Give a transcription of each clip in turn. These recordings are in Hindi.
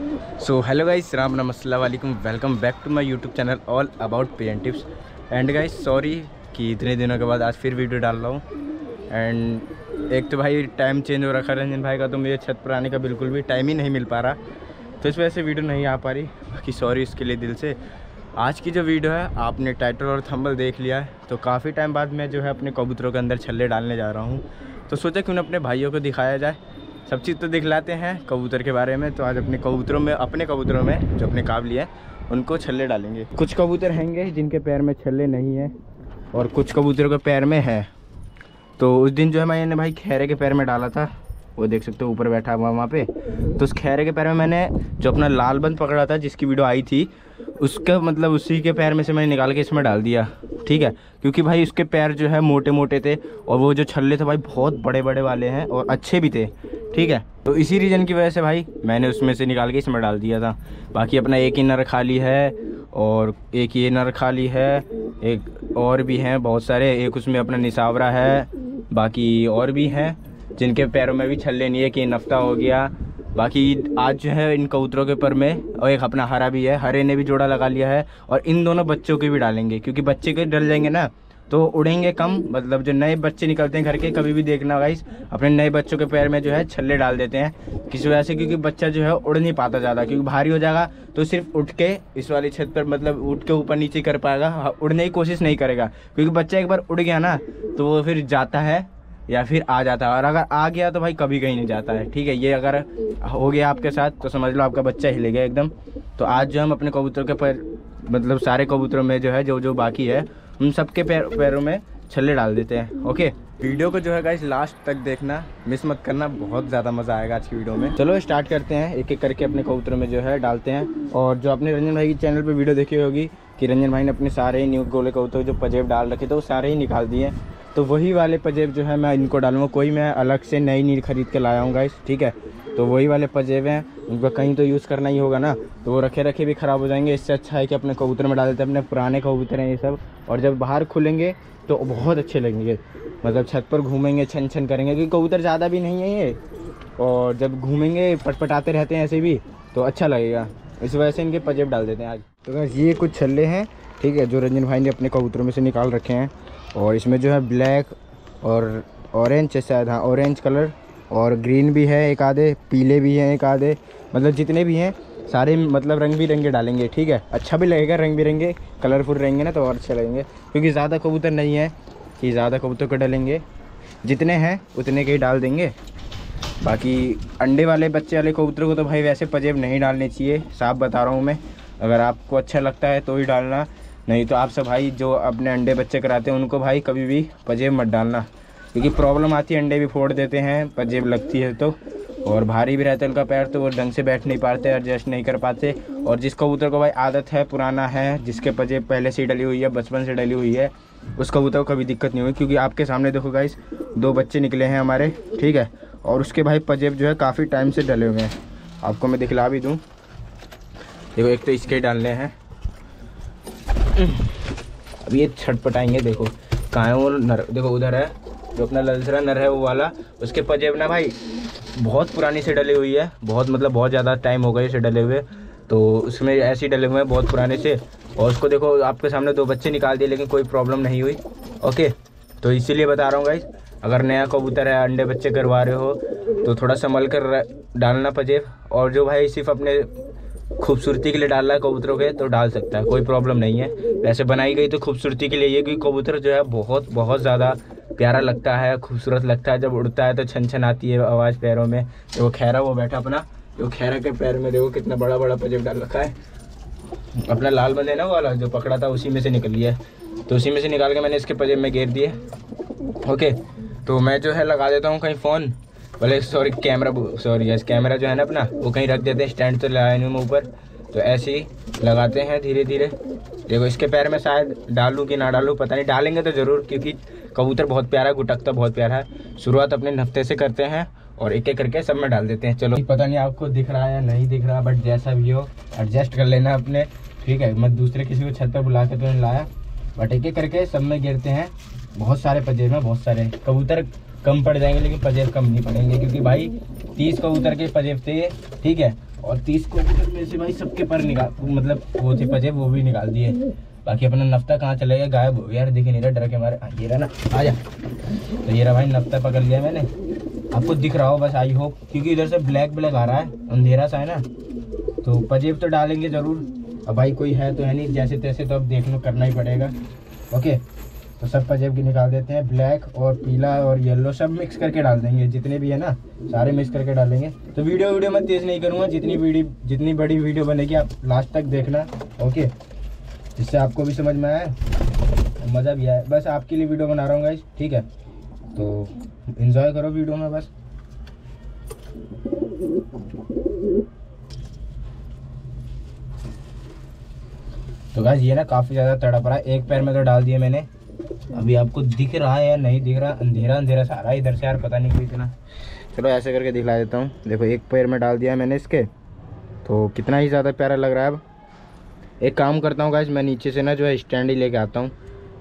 सो हेलो गाइस राम नमस्ला वालेकुम back to my YouTube channel all about parent tips and guys sorry कि इतने दिनों के बाद आज फिर वीडियो डाल रहा हूँ। एंड एक तो भाई टाइम चेंज हो रखा रंजन भाई का तो मुझे छत पर आने का बिल्कुल भी टाइम ही नहीं मिल पा रहा। तो इस वजह से वीडियो नहीं आ पा रही। बाकी सॉरी इसके लिए दिल से। आज की जो वीडियो है, आपने टाइटल और थंबल देख लिया है। तो काफ़ी टाइम बाद मैं जो है अपने कबूतरों के अंदर छल्ले डालने जा रहा हूँ। तो सोचा क्यों ना अपने भाइयों को दिखाया जाए। सब चीज़ तो दिखलाते हैं कबूतर के बारे में। तो आज अपने कबूतरों में, अपने कबूतरों में जो अपने काबली है उनको छल्ले डालेंगे। कुछ कबूतर हैंगे जिनके पैर में छल्ले नहीं है और कुछ कबूतरों के पैर में है। तो उस दिन जो है मैंने भाई खैरे के पैर में डाला था। वो देख सकते हो, ऊपर बैठा हुआ वहाँ पे। तो उस खैरे के पैर में मैंने जो अपना लाल बंद पकड़ा था, जिसकी वीडियो आई थी, उसका मतलब उसी के पैर में से मैंने निकाल के इसमें डाल दिया। ठीक है? क्योंकि भाई उसके पैर जो है मोटे मोटे थे और वो जो छल्ले थे भाई बहुत बड़े बड़े वाले हैं और अच्छे भी थे। ठीक है? तो इसी रीज़न की वजह से भाई, मैंने उसमें से निकाल के इसमें डाल दिया था। बाकी अपना एक ही नर खाली है और एक ये नर खाली है, एक और भी हैं बहुत सारे। एक उसमें अपना निसावरा है, बाकी और भी हैं, जिनके पैरों में भी छल्ले नहीं है कि नफ्ता हो गया। बाकी आज जो है इन कबूतरों के पर में, और एक अपना हरा भी है, हरे ने भी जोड़ा लगा लिया है, और इन दोनों बच्चों के भी डालेंगे, क्योंकि बच्चे के डल जाएँगे ना। तो उड़ेंगे कम मतलब जो नए बच्चे निकलते हैं घर के कभी भी देखना गाइस अपने नए बच्चों के पैर में जो है छल्ले डाल देते हैं किसी वजह से क्योंकि बच्चा जो है उड़ नहीं पाता ज़्यादा क्योंकि भारी हो जाएगा तो सिर्फ़ उठ के इस वाली छत पर मतलब उठ के ऊपर नीचे कर पाएगा हाँ, उड़ने की कोशिश नहीं करेगा क्योंकि बच्चा एक बार उड़ गया ना तो वो फिर जाता है या फिर आ जाता है और अगर आ गया तो भाई कभी कहीं नहीं जाता है ठीक है ये अगर हो गया आपके साथ तो समझ लो आपका बच्चा हिले गया एकदम तो आज जो हम अपने कबूतरों के पैर मतलब सारे कबूतरों में जो है जो जो बाकी है उन सबके पैर, पैरों में छल्ले डाल देते हैं। ओके वीडियो को जो है गाइस लास्ट तक देखना मिस मत करना, बहुत ज़्यादा मज़ा आएगा आज की वीडियो में। चलो स्टार्ट करते हैं। एक एक करके अपने कबूतरों में जो है डालते हैं। और जो आपने रंजन भाई की चैनल पर वीडियो देखी होगी, कि रंजन भाई ने अपने सारे ही न्यू गोले कबूतर जो पजेब डाल रखे थे, वो सारे ही निकाल दिए तो वही वाले पजेब जो है मैं इनको डालूँगा। कोई मैं अलग से नई नील खरीद के लाया हूँ गाइस ठीक है? तो वही वाले पजेब हैं। उनका कहीं तो यूज़ करना ही होगा ना। तो वो रखे रखे भी ख़राब हो जाएँगे। इससे अच्छा है कि अपने कबूतर में डाल देते हैं, अपने पुराने कबूतर हैं ये सब। और जब बाहर खुलेंगे तो बहुत अच्छे लगेंगे। मतलब छत पर घूमेंगे छन छन करेंगे, क्योंकि कबूतर ज़्यादा भी नहीं है ये। और जब घूमेंगे, पटपटाते रहते हैं ऐसे भी तो अच्छा लगेगा। इस वजह से इनके पजेब डाल देते हैं आज। तो ये कुछ छल्ले हैं, ठीक है, जो रंजन भाई ने अपने कबूतरों में से निकाल रखे हैं। और इसमें जो है ब्लैक और ऑरेंज है शायद हाँ ऑरेंज कलर और ग्रीन भी है एक आधे, पीले भी हैं एक आधे। मतलब जितने भी हैं, सारे मतलब रंग बिरंगे डालेंगे, ठीक है? अच्छा भी लगेगा रंग बिरंगे कलरफुल रहेंगे ना तो और अच्छे लगेंगे। क्योंकि ज़्यादा कबूतर नहीं है कि ज़्यादा कबूतर को डालेंगे। जितने हैं, उतने के ही डाल देंगे। बाकी अंडे वाले, बच्चे वाले कबूतर को तो भाई वैसे पजेब नहीं डालने चाहिए, साफ़ बता रहा हूँ मैं। अगर आपको अच्छा लगता है तो ही डालना, नहीं तो आप सब भाई जो अपने अंडे बच्चे कराते हैं, उनको भाई कभी भी पजेब मत डालना। क्योंकि प्रॉब्लम आती है, अंडे भी फोड़ देते हैं पजेब लगती है तो। और भारी भी रहता है उनका पैर तो वो ढंग से बैठ नहीं पाते एडजस्ट नहीं कर पाते। और जिस कबूतर को भाई आदत है, पुराना है, जिसके पजेब पहले से डली हुई है, बचपन से डली हुई है, उस कबूतर को कभी दिक्कत नहीं हुई क्योंकि आपके सामने देखो गाइस दो बच्चे निकले हैं हमारे, ठीक है? और उसके भाई पजेब जो है, काफ़ी टाइम से डले हुए हैं। आपको मैं दिखला भी दूँ। देखो, एक तो इसके डालने हैं। अब ये छटपटाएँगे, देखो। है वो नर देखो, उधर है। जो अपना ललसरा नर है वो वाला, उसके पजेब ना भाई, बहुत पुरानी से डली हुई है, बहुत मतलब बहुत ज़्यादा टाइम हो गए इसे डले हुए तो उसमें ऐसे डले हुए हैं बहुत पुराने से, और उसको देखो, आपके सामने दो बच्चे निकाल दिए, लेकिन कोई प्रॉब्लम नहीं हुई ओके तो इसीलिए बता रहा हूँ गाइज़ अगर नया कबूतर है, अंडे बच्चे करवा रहे हो तो थोड़ा संभल कर डालना पजेब और जो भाई सिर्फ़ अपने खूबसूरती के लिए डाल रहा है कबूतरों के तो डाल सकता है, कोई प्रॉब्लम नहीं है। वैसे बनाई गई तो खूबसूरती के लिए ये क्योंकि कबूतर जो है बहुत बहुत ज़्यादा प्यारा लगता है, खूबसूरत लगता है, जब उड़ता है तो छन छन आती है आवाज़ पैरों में। तो वो खैरा वो बैठा अपना तो खैरा के पैर में देखो कितना बड़ा बड़ा पजेब डाल रखा है। अपना लाल बंदे ना वाला, जो पकड़ा था उसी में से निकल लिया तो उसी में से निकाल के मैंने इसके पजेब में घेर दिए। ओके तो मैं जो है लगा देता हूँ कहीं फ़ोन। बोले sorry camera sorry yes camera जो है ना अपना, वो कहीं रख देते हैं स्टैंड तो लगाए नहीं मैं ऊपर। तो ऐसे ही लगाते हैं धीरे धीरे देखो इसके पैर में शायद डालूँ कि ना डालूँ, पता नहीं, डालेंगे तो ज़रूर, क्योंकि कबूतर बहुत प्यारा गुटकता बहुत प्यारा है। शुरुआत अपने नफ्ते से करते हैं और एक एक करके सब में डाल देते हैं। चलो। पता नहीं आपको दिख रहा है या नहीं दिख रहा बट जैसा भी हो एडजस्ट कर लेना अपने। ठीक है, मत दूसरे किसी को छत पर बुला के तो नहीं लाया। बट एक एक करके सब में गिरते हैं। बहुत सारे पजेब में बहुत सारे। कबूतर कम पड़ जाएँगे, लेकिन पजेब कम नहीं पड़ेंगे, क्योंकि भाई तीस कबूतर के पजेब थे ठीक है, और तीस कबूतर में से भाई सबके पर निकाल मतलब वो थे पजेब वो भी निकाल दिए। बाकी अपना नफ्ता कहाँ चले गया? गायब हो यार देखे नहीं रहा डर के मारे। हाँ, ये रहा ना आ जा। तो ये रहा भाई नफ्ता पकड़ लिया मैंने। आपको दिख रहा हो बस आई होप क्योंकि इधर से ब्लैक ब्लैक आ रहा है अंधेरा सा है ना। तो पजेब तो डालेंगे ज़रूर। अब भाई कोई है तो है नहीं जैसे तैसे तो अब देखना करना ही पड़ेगा। ओके तो सब पजेब की निकाल देते हैं ब्लैक और पीला और येलो सब मिक्स करके डाल देंगे। जितने भी है ना सारे मिक्स करके डालेंगे। तो वीडियो वीडियो मैं तेज़ नहीं करूँगा जितनी वीडियो जितनी बड़ी वीडियो बनेगी आप लास्ट तक देखना। ओके जिससे आपको भी समझ में आए, मज़ा भी आए। बस आपके लिए वीडियो बना रहा हूँ गाइस ठीक है? तो इन्जॉय करो वीडियो में बस। तो गाइस ये ना काफ़ी ज़्यादा तड़प रहा है। एक पैर में तो डाल दिया मैंने। अभी आपको दिख रहा है या नहीं दिख रहा? अंधेरा अंधेरा सा रहा है इधर से यार, पता नहीं कोई इतना। चलो, ऐसे करके दिखला देता हूँ। देखो, एक पैर में डाल दिया मैंने इसके। तो कितना ही ज़्यादा प्यारा लग रहा है अब। एक काम करता हूँ गाइस मैं नीचे से ना जो है स्टैंड ही लेके आता हूँ।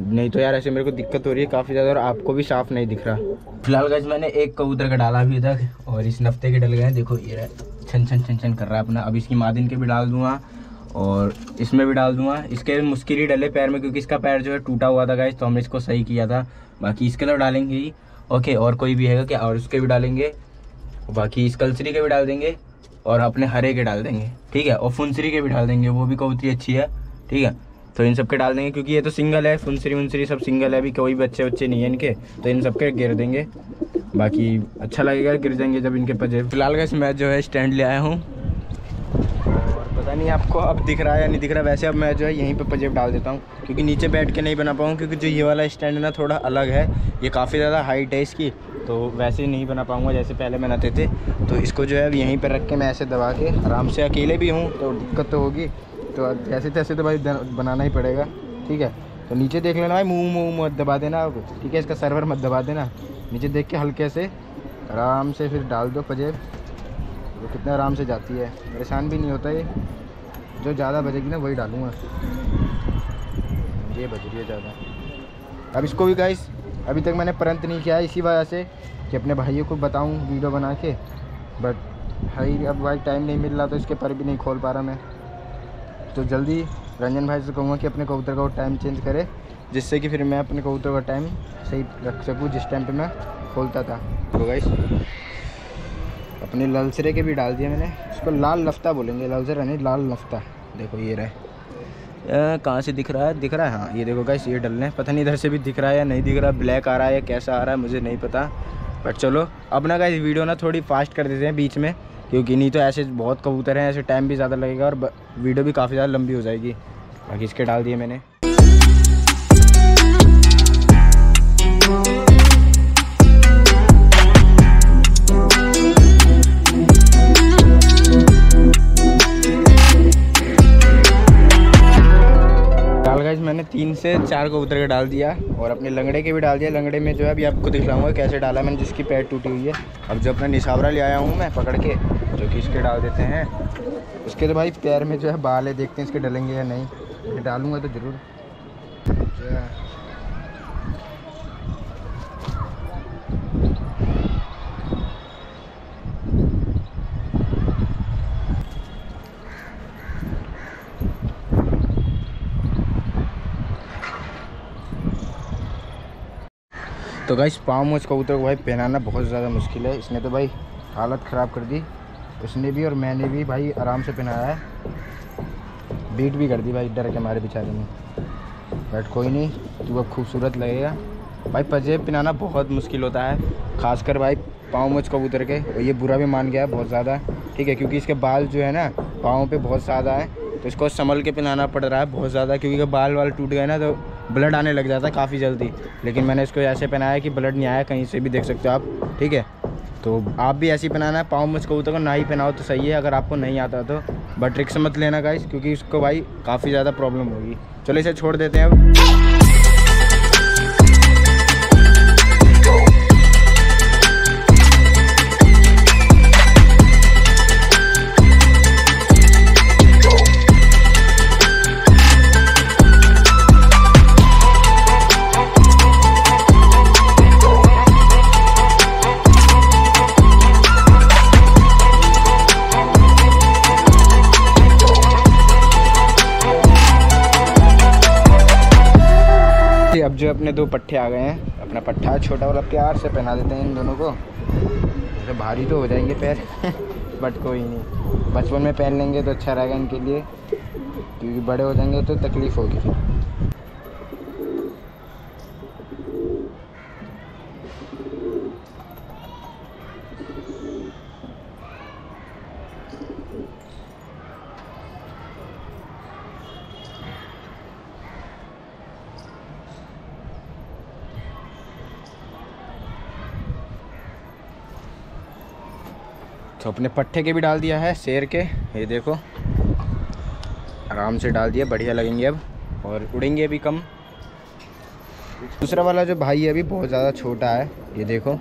नहीं तो यार, ऐसे मेरे को दिक्कत हो रही है काफ़ी ज़्यादा और आपको भी साफ़ नहीं दिख रहा। फ़िलहाल गाइज़ मैंने एक कबूतर का डाला अभी तक और इस नफ्ते के डल गए देखो, ये छन छन छन छन कर रहा है अपना। अब इसकी मादिन के भी डाल दूँगा और इसमें भी डाल दूँगा। इसके मुश्किल ही डले पैर में क्योंकि इसका पैर जो है टूटा हुआ था गाइस तो हमने इसको सही किया था। बाकी इसके तो डालेंगे ही। ओके और कोई भी है क्या? और उसके भी डालेंगे। बाकी इस कलसरी के भी डाल देंगे। और अपने हरे के डाल देंगे, ठीक है? और फुंसरी के भी डाल देंगे, वो भी कबूतरी अच्छी है, ठीक है? तो इन सबके डाल देंगे, क्योंकि ये तो सिंगल है फुंसरी वुंसरी सब सिंगल है, अभी कोई बच्चे बच्चे नहीं है इनके तो इन सबके गिर देंगे। बाकी अच्छा लगेगा, गिर जाएँगे जब इनके पजे। फ़िलहाल का मैं जो है स्टैंड ले आया हूँ। पता नहीं आपको अब दिख रहा है या नहीं दिख रहा, वैसे अब मैं जो है यहीं पे पजेब डाल देता हूँ, क्योंकि नीचे बैठ के नहीं बना पाऊँ, क्योंकि जो ये वाला स्टैंड है ना, थोड़ा अलग है। ये काफ़ी ज़्यादा हाइट है इसकी तो वैसे नहीं बना पाऊँगा जैसे पहले बनाते थे। तो इसको जो है अब यहीं पर रख के मैं ऐसे दबा के आराम से अकेले भी हूँ तो दिक्कत तो होगी। तो जैसे तैसे तो भाई बनाना ही पड़ेगा, ठीक है? तो नीचे देख लेना भाई, मुँह मुँह मत दबा देना अब, ठीक है? इसका सर्वर मत दबा देना। नीचे देख के हल्के से आराम से फिर डाल दो पजेब वो तो कितना आराम से जाती है। परेशान भी नहीं होता ये। जो ज़्यादा बजेगी ना वही डालूँगा। ये बज रही है ज़्यादा। अब इसको भी गाइस अभी तक मैंने परंत नहीं किया है इसी वजह से कि अपने भाइयों को बताऊँ वीडियो बना के बट भाई अब भाई टाइम नहीं मिल रहा तो इसके पर भी नहीं खोल पा रहा मैं। तो जल्दी रंजन भाई से कहूँगा कि अपने कबूतर का टाइम चेंज करे, जिससे कि फिर मैं अपने कबूतर का टाइम सही रख सकूँ जिस टाइम पे मैं खोलता था। तो गाइस अपने ललसरे के भी डाल दिए मैंने। इसको लाल लफ्ता बोलेंगे, ललसरा नहीं, लाल लफ्ता देखो ये रहे कहाँ से दिख रहा है? दिख रहा है? हाँ ये देखो गाइस ये डल रहे पता नहीं इधर से भी दिख रहा है या नहीं दिख रहा ब्लैक आ रहा है या कैसा आ रहा है, मुझे नहीं पता। बट चलो अपना गाइस वीडियो ना थोड़ी फास्ट कर देते हैं बीच में, क्योंकि नहीं तो ऐसे बहुत कबूतर हैं, ऐसे टाइम भी ज़्यादा लगेगा और वीडियो भी काफ़ी ज़्यादा लंबी हो जाएगी। बाकी इसके डाल दिए मैंने। तीन से चार कबूतर के डाल दिया और अपने लंगड़े के भी डाल दिया। लंगड़े में जो है अभी आपको दिखलाऊँगा कैसे डाला मैंने जिसकी पैर टूटी हुई है। अब जो अपना निशावरा ले आया हूँ मैं पकड़ के, जो कि इसके डाल देते हैं। उसके तो भाई पैर में जो है बाल है, देखते हैं इसके डलेंगे या नहीं। डालूँगा तो ज़रूर। तो गाइस पाँव मुझ कबूतर को भाई पहनाना बहुत ज़्यादा मुश्किल है। इसने तो भाई हालत ख़राब कर दी। उसने भी और मैंने भी भाई आराम से पहनाया है। बीट भी कर दी भाई, डर के हमारे बेचारे ने। बट कोई नहीं, तू अब खूबसूरत लगेगा। भाई पजेब पहनाना बहुत मुश्किल होता है। खासकर भाई पाँव मुझ कबूतर के। और ये बुरा भी मान गया बहुत ज़्यादा। ठीक है, क्योंकि इसके बाल जो है ना, पाँव पे बहुत ज़्यादा है। तो इसको संभल के पहनाना पड़ रहा है बहुत ज़्यादा, क्योंकि बाल वाल टूट गए ना तो ब्लड आने लग जाता है काफ़ी जल्दी। लेकिन मैंने इसको ऐसे पहनाया कि ब्लड नहीं आया, कहीं से भी देख सकते हो आप, ठीक है? तो आप भी ऐसे ही पहनाना है, पाँव मुझ कबूतर को ना ही पहनाओ तो सही है, अगर आपको नहीं आता तो। बट रिक्स मत लेना गाइस क्योंकि इसको भाई काफ़ी ज़्यादा प्रॉब्लम होगी। चलो इसे छोड़ देते हैं अब। अपने दो पट्टे आ गए हैं। अपना पट्टा छोटा वाला प्यार से पहना देते हैं इन दोनों को। तो भारी तो हो जाएँगे पैर, बट कोई नहीं। बचपन में पहन लेंगे तो अच्छा रहेगा इनके लिए। क्योंकि बड़े हो जाएँगे तो तकलीफ़ होगी। फिर तो अपने पट्टे के भी डाल दिया है, शेर के। ये देखो, आराम से डाल दिया, बढ़िया लगेंगे अब, और उड़ेंगे भी कम। दूसरा वाला जो भाई है, अभी बहुत ज़्यादा छोटा है, ये देखो।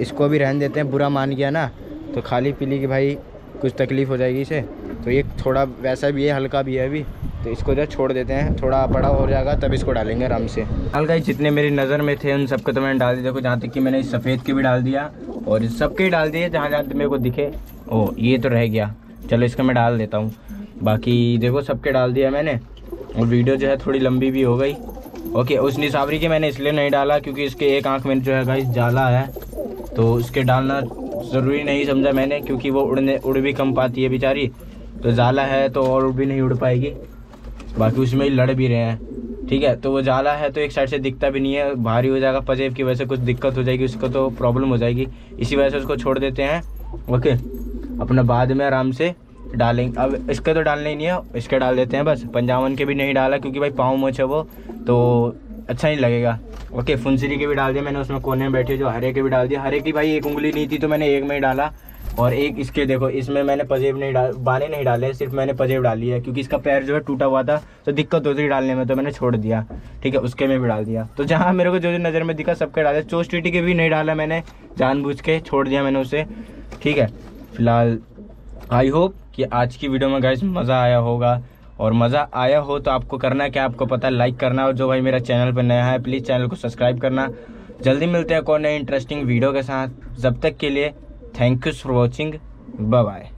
इसको अभी रहन देते हैं, बुरा मान गया ना तो खाली पीली की भाई कुछ तकलीफ़ हो जाएगी इसे। तो ये थोड़ा वैसा भी है, हल्का भी है अभी। तो इसको जो छोड़ देते हैं, थोड़ा बड़ा हो जाएगा, तब इसको डालेंगे आराम से। हल्का जितने मेरी नज़र में थे, उन सबको तो मैंने डाल दिया। देखो, जहाँ तक कि मैंने इस सफ़ेद के भी डाल दिया और इस सबके ही डाल दिए जहाँ जहाँ मेरे को दिखे। ओ, ये तो रह गया। चलो इसका मैं डाल देता हूँ। बाकी देखो सबके डाल दिया मैंने। और वीडियो जो है थोड़ी लंबी भी हो गई। ओके, उस निसावरी के मैंने इसलिए नहीं डाला क्योंकि इसके एक आँख में जो है गाइस जाला है। तो उसके डालना ज़रूरी नहीं समझा मैंने क्योंकि वो उड़ने, उड़ भी कम पाती है बेचारी। तो जाला है तो और भी नहीं उड़ पाएगी। बाकी उसमें लड़ भी रहे हैं। ठीक है? तो वो जाला है तो एक साइड से दिखता भी नहीं है, भारी हो जाएगा, पजेब की वजह से कुछ दिक्कत हो जाएगी, उसको तो प्रॉब्लम हो जाएगी। इसी वजह से उसको छोड़ देते हैं। ओके अपना बाद में आराम से डालेंगे अब इसके तो डालने ही नहीं है, इसके डाल देते हैं बस। पंजावन के भी नहीं डाला, क्योंकि भाई पाँव मोछ है वो तो अच्छा नहीं लगेगा। ओके फुंसरी के भी डाल दिया मैंने, उसमें कोने में बैठे जो हरे के भी डाल दिया। हरे की भाई एक उंगली नहीं थी तो मैंने एक में ही डाला। और एक इसके देखो, इसमें मैंने पजेब नहीं डाल, बाने नहीं डाले, सिर्फ़ मैंने पजेब डाली है, क्योंकि इसका पैर जो है टूटा हुआ था तो दिक्कत होती डालने में तो मैंने छोड़ दिया, ठीक है, उसके में भी डाल दिया। तो जहाँ मेरे को जो जो नज़र में दिखा, सबके डाले। चोस टीटी के भी नहीं डाला मैंने, जानबूझ के, छोड़ दिया मैंने उसे, ठीक है। फ़िलहाल आई होप कि आज की वीडियो में गाइस मज़ा आया होगा, और मज़ा आया हो तो आपको करना क्या, आपको पता है लाइक करना और जो भाई मेरा चैनल पर नया है प्लीज़ चैनल को सब्सक्राइब करना। जल्दी मिलते हैं कौन नए इंटरेस्टिंग वीडियो के साथ। जब तक के लिए thank you for watching bye